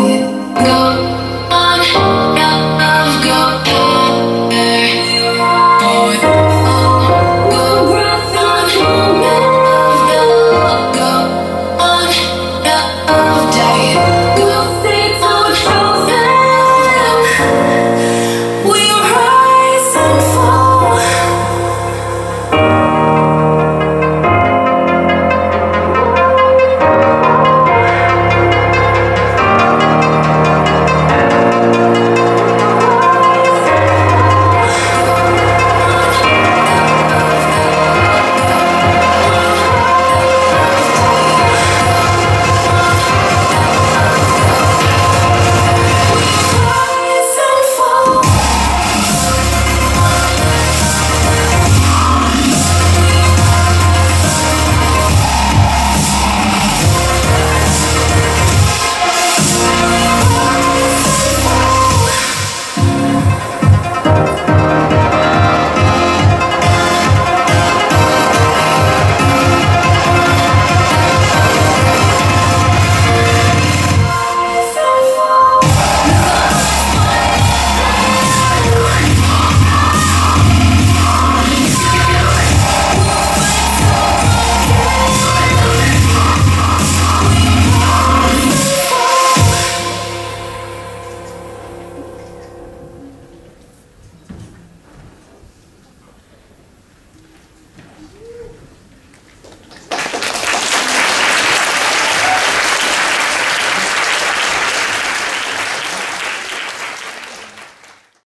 it. Go on.